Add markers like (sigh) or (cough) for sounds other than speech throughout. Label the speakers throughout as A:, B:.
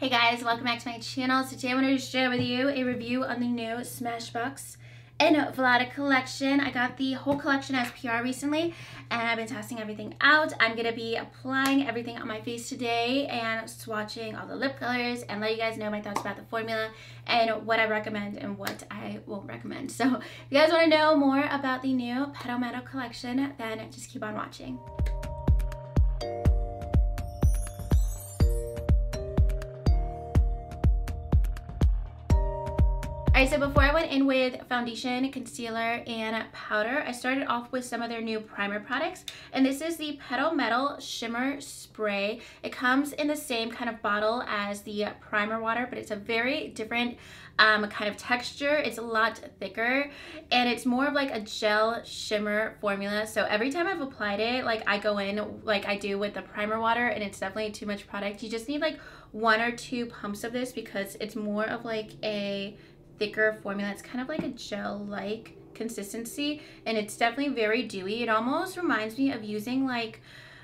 A: Hey guys, welcome back to my channel. Today I'm going to share with you a review on the new Smashbox and Vlada collection. I got the whole collection as PR recently and I've been testing everything out. I'm going to be applying everything on my face today and swatching all the lip colors and let you guys know my thoughts about the formula and what I recommend and what I won't recommend. So if you guys want to know more about the new Petal Metal collection, then just keep on watching. So before I went in with foundation, concealer, and powder, I started off with some of their new primer products. And this is the Petal Metal Shimmer Spray. It comes in the same kind of bottle as the primer water, but it's a very different um, kind of texture. It's a lot thicker, and it's more of like a gel shimmer formula. So every time I've applied it, like I go in like I do with the primer water, and it's definitely too much product. You just need like one or two pumps of this because it's more of like a thicker formula. It's kind of like a gel-like consistency and it's definitely very dewy. It almost reminds me of using like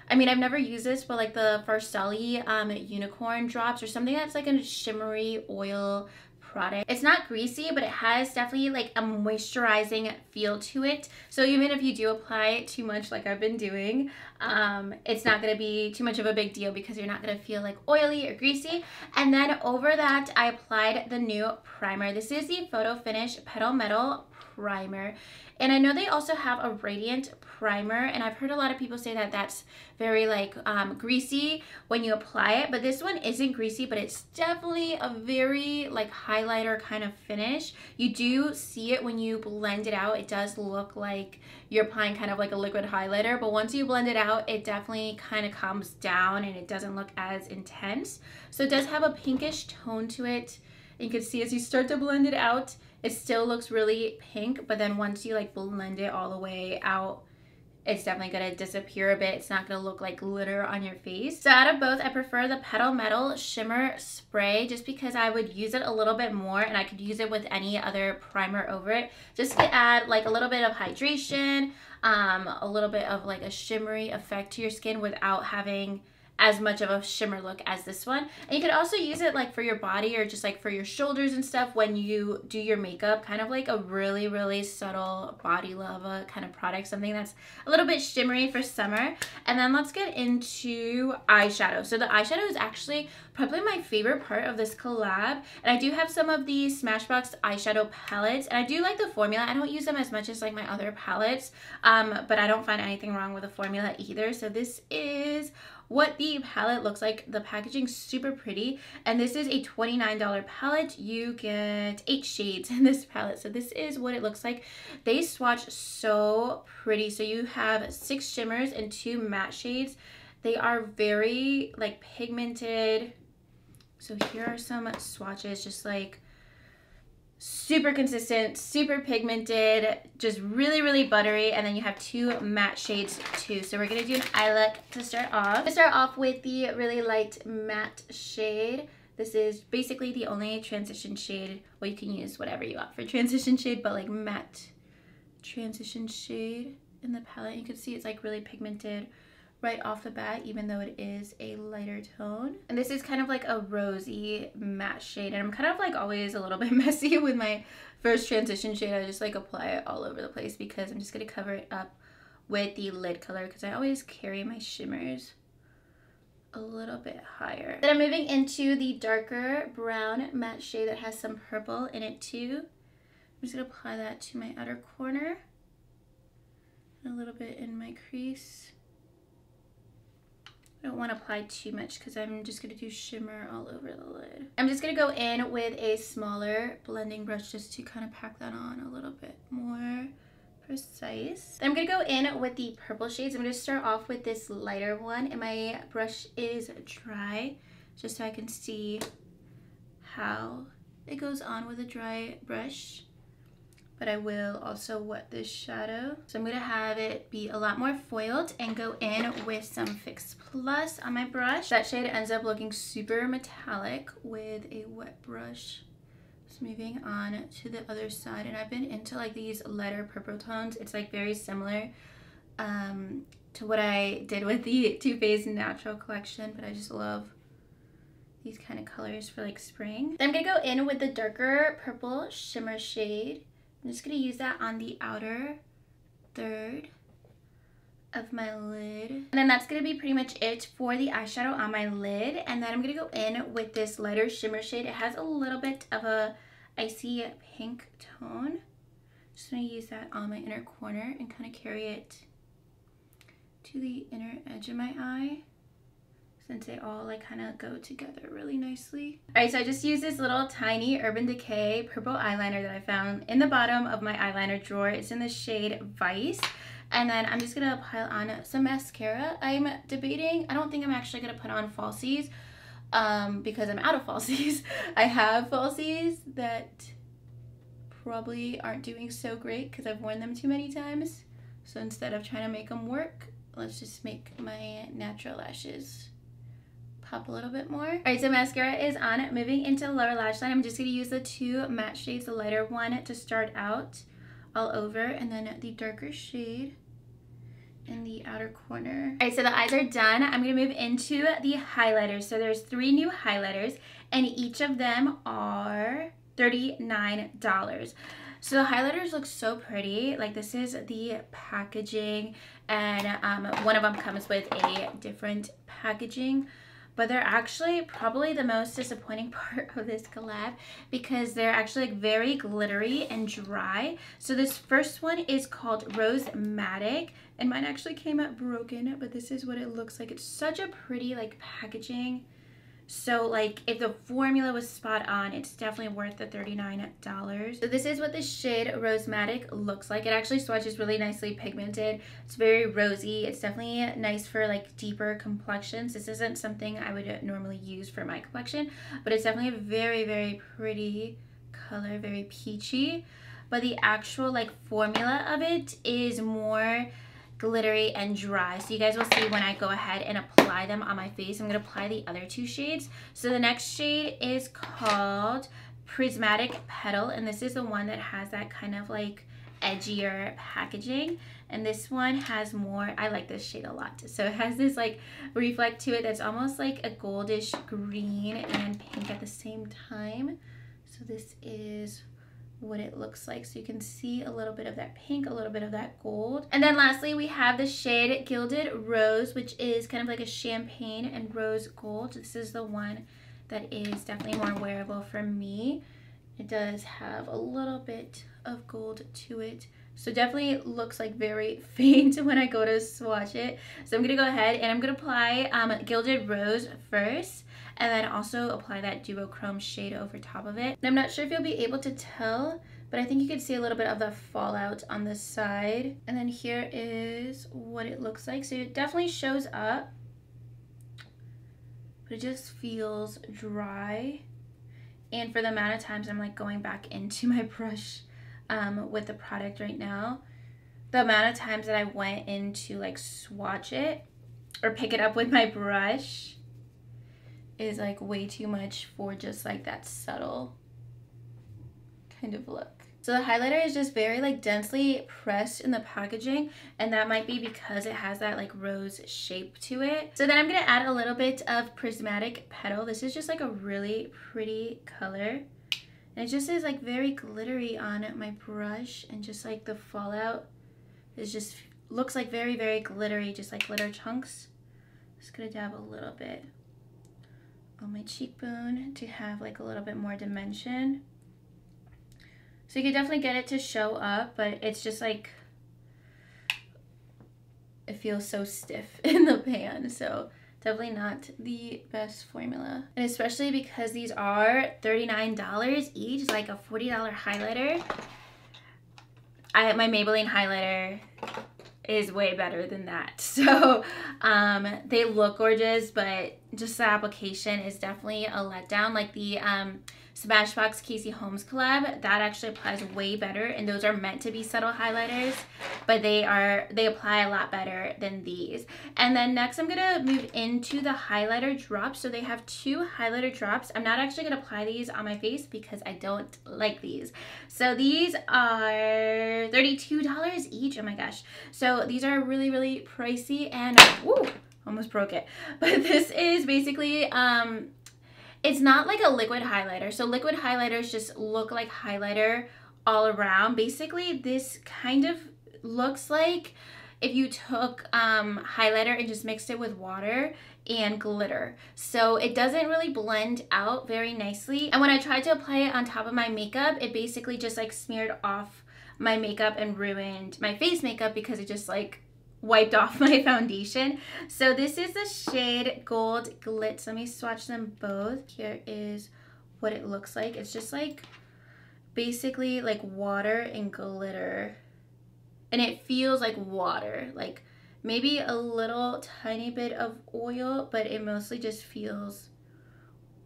A: I mean, I've never used this, but like the Farsali um, unicorn drops or something that's like a shimmery oil product. It's not greasy, but it has definitely like a moisturizing feel to it. So even if you do apply it too much like I've been doing, um, it's not going to be too much of a big deal because you're not going to feel like oily or greasy. And then over that, I applied the new primer. This is the Photo Finish Petal Metal Primer. And I know they also have a Radiant primer and I've heard a lot of people say that that's very like um, greasy when you apply it but this one isn't greasy but it's definitely a very like highlighter kind of finish. You do see it when you blend it out. It does look like you're applying kind of like a liquid highlighter but once you blend it out it definitely kind of comes down and it doesn't look as intense. So it does have a pinkish tone to it. You can see as you start to blend it out it still looks really pink, but then once you like blend it all the way out, it's definitely going to disappear a bit. It's not going to look like glitter on your face. So out of both, I prefer the Petal Metal Shimmer Spray just because I would use it a little bit more and I could use it with any other primer over it just to add like a little bit of hydration, um, a little bit of like a shimmery effect to your skin without having as much of a shimmer look as this one. And you could also use it like for your body or just like for your shoulders and stuff when you do your makeup, kind of like a really, really subtle body lava kind of product, something that's a little bit shimmery for summer. And then let's get into eyeshadow. So the eyeshadow is actually probably my favorite part of this collab. And I do have some of the Smashbox eyeshadow palettes and I do like the formula. I don't use them as much as like my other palettes, um, but I don't find anything wrong with the formula either. So this is what the palette looks like. The packaging super pretty and this is a $29 palette. You get eight shades in this palette. So this is what it looks like. They swatch so pretty. So you have six shimmers and two matte shades. They are very like pigmented. So here are some swatches just like super consistent, super pigmented, just really, really buttery. And then you have two matte shades too. So we're gonna do an eye look to start off. To start off with the really light matte shade. This is basically the only transition shade. Well, you can use whatever you want for transition shade, but like matte transition shade in the palette. You can see it's like really pigmented, right off the bat, even though it is a lighter tone. And this is kind of like a rosy matte shade. And I'm kind of like always a little (laughs) bit messy with my first transition shade. I just like apply it all over the place because I'm just gonna cover it up with the lid color because I always carry my shimmers a little bit higher. Then I'm moving into the darker brown matte shade that has some purple in it too. I'm just gonna apply that to my outer corner. A little bit in my crease. Don't want to apply too much because I'm just going to do shimmer all over the lid. I'm just going to go in with a smaller blending brush just to kind of pack that on a little bit more precise. I'm going to go in with the purple shades. I'm going to start off with this lighter one and my brush is dry just so I can see how it goes on with a dry brush but I will also wet this shadow. So I'm gonna have it be a lot more foiled and go in with some Fix Plus on my brush. That shade ends up looking super metallic with a wet brush. Just moving on to the other side. And I've been into like these lighter purple tones. It's like very similar um, to what I did with the (laughs) Too Faced Natural Collection, but I just love these kind of colors for like spring. Then I'm gonna go in with the darker purple shimmer shade. I'm just gonna use that on the outer third of my lid. And then that's to be pretty much it for the eyeshadow on my lid. And then I'm to go in with this lighter shimmer shade. It has a little bit of a icy pink tone. Just to use that on my inner corner and kind of carry it to the inner edge of my eye since they all like kind of go together really nicely. All right, so I just used this little tiny Urban Decay purple eyeliner that I found in the bottom of my eyeliner drawer. It's in the shade Vice. And then I'm just gonna pile on some mascara. I'm debating, I don't think I'm actually gonna put on falsies um, because I'm out of falsies. (laughs) I have falsies that probably aren't doing so great because I've worn them too many times. So instead of trying to make them work, let's just make my natural lashes pop a little bit more. All right, so mascara is on. Moving into lower lash line, I'm just gonna use the two matte shades, the lighter one to start out all over and then the darker shade in the outer corner. All right, so the eyes are done. I'm gonna move into the highlighters. So there's three new highlighters and each of them are $39. So the highlighters look so pretty. Like this is the packaging and um, one of them comes with a different packaging but they're actually probably the most disappointing (laughs) part of this collab because they're actually like very glittery and dry. So this first one is called Rosematic and mine actually came out broken, but this is what it looks like. It's such a pretty like packaging. So like if the formula was spot on, it's definitely worth the $39. So this is what the shade Rosematic looks like. It actually swatches really nicely pigmented. It's very rosy. It's definitely nice for like deeper complexions. This isn't something I would normally use for my complexion, but it's definitely a very, very pretty color, very peachy. But the actual like formula of it is more glittery and dry. So you guys will see when I go ahead and apply them on my face. I'm going to apply the other two shades. So the next shade is called Prismatic Petal. And this is the one that has that kind of like edgier packaging. And this one has more, I like this shade a lot. So it has this like reflect to it that's almost like a goldish green and pink at the same time. So this is what it looks like. So you can see a little bit of that pink, a little bit of that gold. And then lastly, we have the shade Gilded Rose, which is kind of like a champagne and rose gold. This is the one that is definitely more wearable for me. It does have a little bit of gold to it. So definitely looks like very (laughs) faint when I go to swatch it. So I'm to go ahead and I'm to apply um, Gilded Rose first and then also apply that duochrome shade over top of it. And I'm not sure if you'll be able to tell, but I think you can see a little bit of the fallout on the side. And then here is what it looks like. So it definitely shows up, but it just feels dry. And for the amount of times I'm like going back (laughs) into my brush um, with the product right now, the amount of times that I went in to like swatch it or pick it up with my brush is like way too much for just like that subtle kind of look. So the highlighter is just very like densely pressed in the packaging and that might be because it has that like rose shape to it. So then I'm going to add a little bit of Prismatic Petal. This is just like a really pretty color. And it just is like very glittery on my brush and just like the fallout is just looks like very, very glittery, just like glitter chunks. Just gonna dab a little bit on my cheekbone to have like a little bit more dimension. So you can definitely get it to show up, but it's just like, it feels so stiff (laughs) in the pan. So definitely not the best formula. And especially because these are $39 each, like a $40 highlighter. I my Maybelline highlighter is way better than that. (laughs) So um, they look gorgeous, but just the application is definitely a letdown. Like the um, Smashbox Casey Holmes collab, that actually applies way better. And those are meant to be subtle highlighters, but they are they apply a lot better than these. And then next I'm gonna move into the highlighter drops. So they have two highlighter drops. I'm not actually gonna apply these on my face because I don't like these. So these are $32 each. Oh my gosh. So these are really, really pricey and woo, almost broke it. (laughs) But this is basically um it's not like a liquid highlighter. So liquid highlighters just look like highlighter all around. Basically, this kind of looks like if you took um, highlighter and just mixed it with water and glitter. So it doesn't really blend out very nicely. And when I tried to apply it on top of my makeup, it basically just like smeared off my makeup and ruined my face makeup because it just like wiped off (laughs) my foundation. So this is the shade Gold Glitz. Let me swatch them both. Here is what it looks like. It's just like basically like water and glitter. And it feels like water. Like maybe a little tiny bit of oil, but it mostly just feels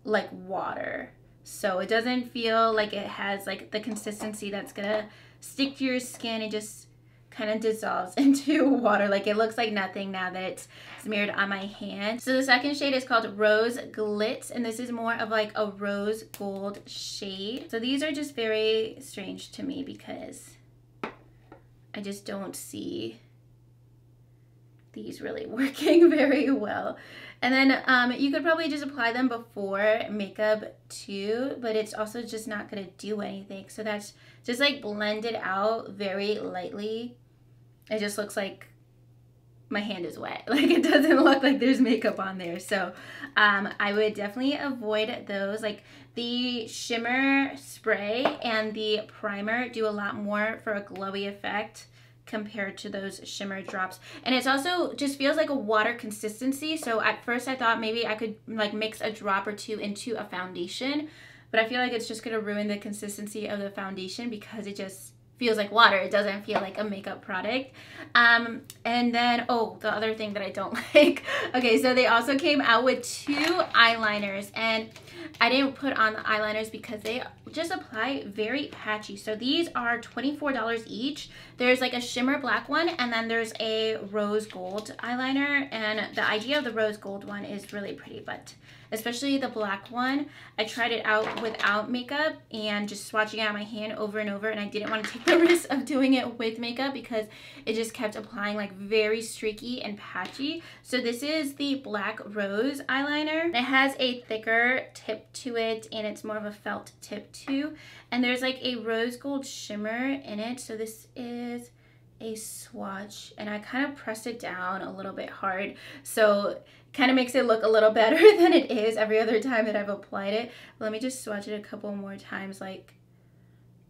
A: like water. So it doesn't feel like it has like the consistency that's gonna stick to your skin. It just kind of dissolves (laughs) into water. Like it looks like nothing now that it's smeared on my hand. So the second shade is called Rose Glitz and this is more of like a rose gold shade. So these are just very strange to me because I just don't see these really (laughs) working very well. And then um, you could probably just apply them before makeup too, but it's also just not gonna do anything. So that's just like blended out very lightly. It just looks like my hand is wet. (laughs) Like it doesn't look like there's makeup on there. So um, I would definitely avoid those. Like the shimmer spray and the primer do a lot more for a glowy effect compared to those shimmer drops. And it's also just feels like a water consistency. So at first I thought maybe I could like mix a drop or two into a foundation, but I feel like it's just gonna ruin the consistency of the foundation because it just feels like water. It doesn't feel like a makeup product. Um, and then, oh, the other thing that I don't (laughs) like. okay, so they also came out with two eyeliners and I didn't put on the eyeliners because they just apply very patchy. So these are $24 each. There's like a shimmer black one and then there's a rose gold eyeliner. And the idea of the rose gold one is really pretty, but especially the black one. I tried it out without makeup and just swatching it on my hand over and over and I didn't want to (laughs) take the risk of doing it with makeup because it just kept applying like very streaky and patchy. So this is the Black Rose eyeliner. It has a thicker tip to it and it's more of a felt tip too. And there's like a rose gold shimmer in it. So this is a swatch and I kind of pressed it down a little bit hard. So kind of makes it look a little (laughs) better than it is every other time that I've applied it. Let me just swatch it a couple more times like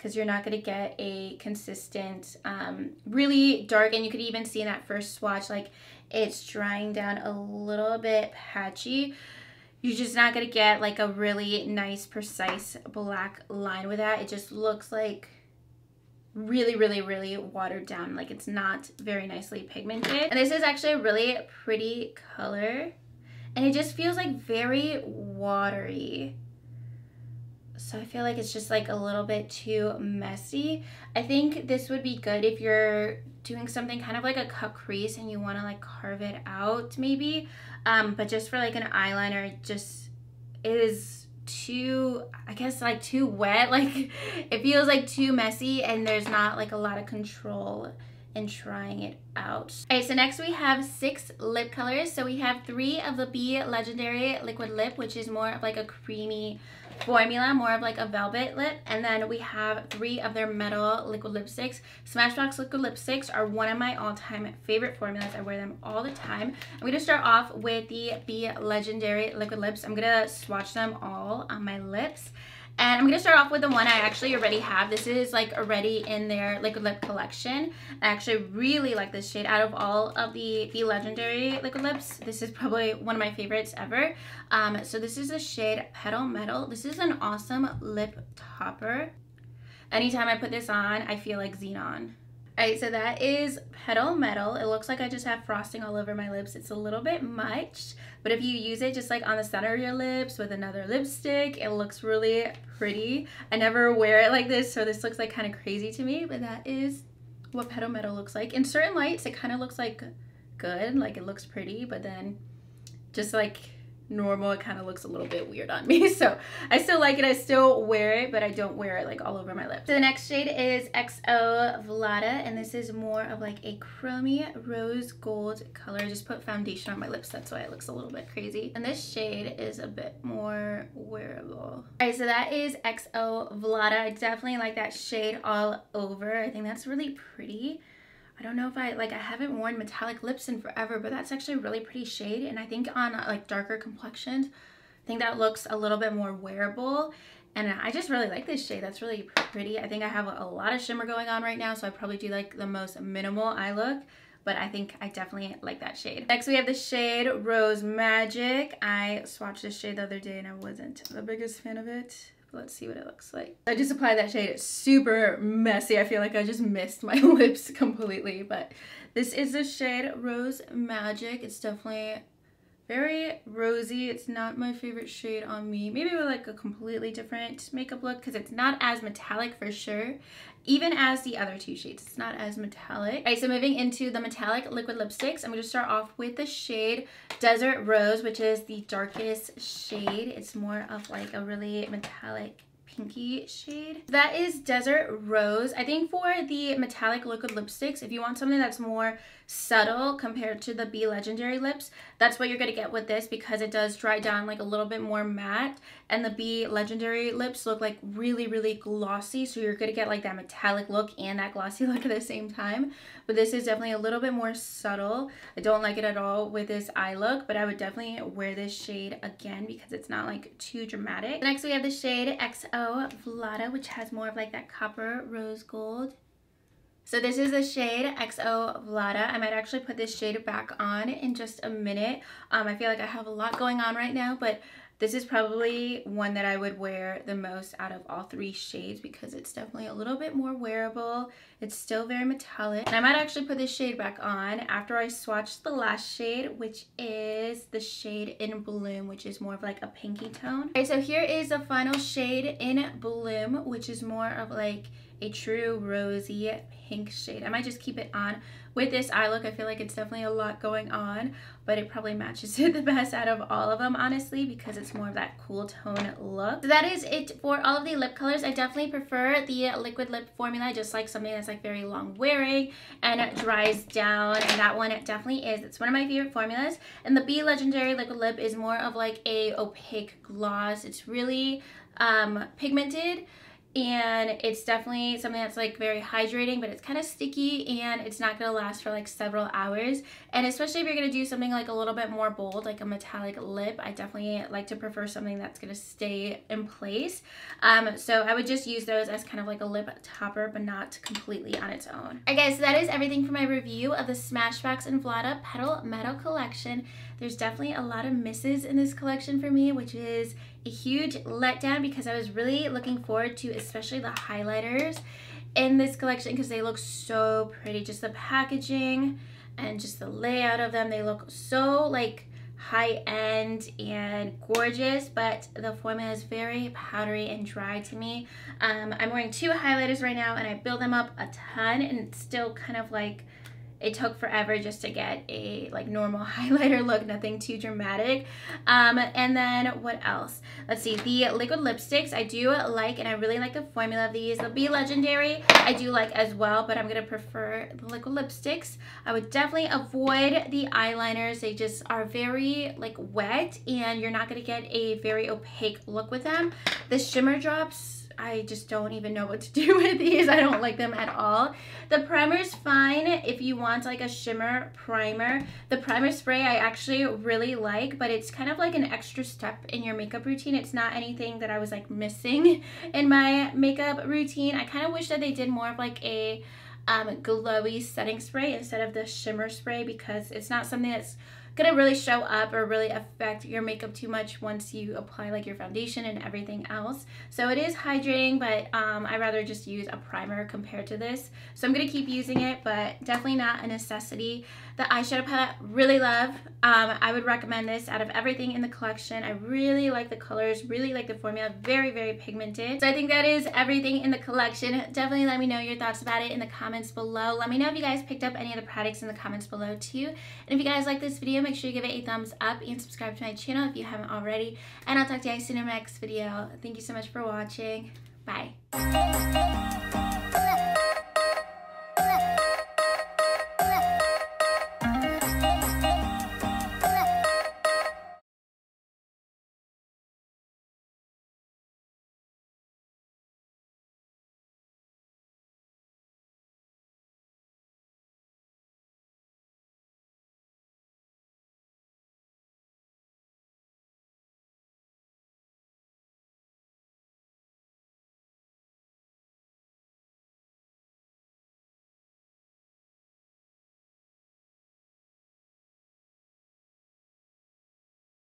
A: because you're not going to get a consistent, um, really dark, and you could even see in that first swatch, like it's drying down a little bit patchy. You're just not going to get like a really nice, precise black line with that. It just looks like really, really, really watered down. Like it's not very nicely pigmented. And this is actually a really pretty color. And it just feels like very watery. So I feel like it's just like a little bit too messy. I think this would be good if you're doing something kind of like a cut crease and you want to like carve it out maybe. Um, but just for like an eyeliner, it just is too i guess like too wet. (laughs) Like it feels like too messy and there's not like a lot of control in trying it out. Okay so next we have six lip colors. So we have three of the Be Legendary liquid lip which is more of like a creamy formula, more of like a velvet lip. And then we have three of their metal liquid lipsticks. Smashbox liquid lipsticks are one of my all-time favorite formulas. I wear them all the time. I'm going to start off with the Be Legendary liquid lips. I'm going to swatch them all on my lips. And I'm going to start off with the one I actually already have. This is like already in their liquid lip collection. I actually really like this shade. Out of all of the, the Legendary liquid lips, this is probably one of my favorites ever. Um, so this is the shade Petal Metal. This is an awesome lip topper. Anytime I put this on, I feel like Zenon. Alright, so that is Petal Metal. It looks like I just have frosting all over my lips. It's a little bit much, but if you use it just like on the center of your lips with another lipstick, it looks really pretty. I never wear it like this, so this looks like kind of crazy to me, but that is what Petal Metal looks like. In certain lights, it kind of looks like good, like it looks pretty, but then just like normal, it kind of looks a little bit weird on me. (laughs) So I still like it. I still wear it, but I don't wear it like all over my lips. So the next shade is XO Vlada, and this is more of like a chromy rose gold color. I just put foundation on my lips. That's why it looks a little bit crazy. And this shade is a bit more wearable. All right, so that is XO Vlada. I definitely like that shade all over. I think that's really pretty. I don't know if I, like I haven't worn metallic lips in forever, but that's actually a really pretty shade. And I think on uh, like darker complexions, I think that looks a little bit more wearable. And I just really like this shade. That's really pretty. I think I have a lot of shimmer going on right now, so I probably do like the most minimal eye look but I think I definitely like that shade. Next we have the shade Rose Magic. I swatched this shade the other day and I wasn't the biggest fan of it. Let's see what it looks like. I just applied that shade. It's super messy. I feel like I just missed my (laughs) lips completely. But this is the shade Rose Magic. It's definitely very rosy. It's not my favorite shade on me. Maybe with like a completely different makeup look because it's not as metallic for sure. Even as the other two shades, it's not as metallic. All right, so moving into the metallic liquid lipsticks, I'm gonna start off with the shade Desert Rose, which is the darkest shade. It's more of like a really metallic pinky shade. That is Desert Rose. I think for the metallic liquid lipsticks, if you want something that's more subtle compared to the Be Legendary lips, that's what you're going to get with this because it does dry down like a little bit more matte and the Be Legendary lips look like really, really glossy. So you're going to get like that metallic look and that glossy (laughs) look at the same time. But this is definitely a little bit more subtle. I don't like it at all with this eye look, but I would definitely wear this shade again because it's not like too dramatic. Next we have the shade XO Vlada, which has more of like that copper rose gold. So this is the shade XO Vlada. I might actually put this shade back on in just a minute. Um, I feel like I have a lot going on right now, but this is probably one that I would wear the most out of all three shades because it's definitely a little bit more wearable. It's still very metallic. And I might actually put this shade back on after I swatch the last shade, which is the shade in Bloom, which is more of like a pinky tone. Okay, so here is the final shade in Bloom, which is more of like a true rosy pink shade. I might just keep it on with this eye look. I feel like it's definitely a lot going on, but it probably matches (laughs) it the best out of all of them, honestly, because it's more of that cool tone look. So that is it for all of the lip colors. I definitely prefer the liquid lip formula. I just like something that's like very long wearing and dries down, and that one it definitely is. It's one of my favorite formulas, and the Be Legendary Liquid Lip is more of like a opaque gloss. It's really um, pigmented, and it's definitely something that's like very hydrating but it's kind of sticky and it's not going to last for like several hours and especially if you're going to do something like a little bit more bold like a metallic lip I definitely like to prefer something that's going to stay in place um, so I would just use those as kind of like a lip topper but not completely on its own. Alright guys so that is everything for my review of the Smashbox and Vlada Petal Metal collection. There's definitely a lot of misses in this collection for me which is a huge letdown because I was really looking forward to especially the highlighters in this collection because they look so pretty. Just the packaging and just the layout of them. They look so like high end and gorgeous but the formula is very powdery and dry to me um, I'm wearing two highlighters right now and I build them up a ton and it's still kind of like it took forever just to get a like normal (laughs) highlighter look, nothing too dramatic. Um, and then what else? Let's see, the liquid lipsticks I do like and I really like the formula of these. The Be Legendary I do like as well, but I'm gonna prefer the liquid lipsticks. I would definitely avoid the eyeliners. They just are very like wet and you're not gonna get a very opaque look with them. The shimmer drops I just don't even know what to (laughs) do with these. I don't like them at all. The primer is fine if you want like a shimmer primer. The primer spray I actually really like, but it's kind of like an extra step in your makeup routine. It's not anything that I was like missing (laughs) in my makeup routine. I kind of wish that they did more of like a um, glowy setting spray instead of the shimmer spray because it's not something that's gonna really show up or really affect your makeup too much once you apply like your foundation and everything else. So it is hydrating, but um, I rather just use a primer compared to this. So I'm gonna keep using it, but definitely not a necessity. The eyeshadow palette, really love. Um, I would recommend this out of everything in the collection. I really like the colors, really like the formula, very, very pigmented. So I think that is everything in the collection. Definitely let me know your thoughts about it in the comments below. Let me know if you guys picked up any of the products in the comments below too. And if you guys like this video, make sure you give it a thumbs up and subscribe to my channel if you haven't already. And I'll talk to you guys soon in my next video. Thank you so much for watching. Bye.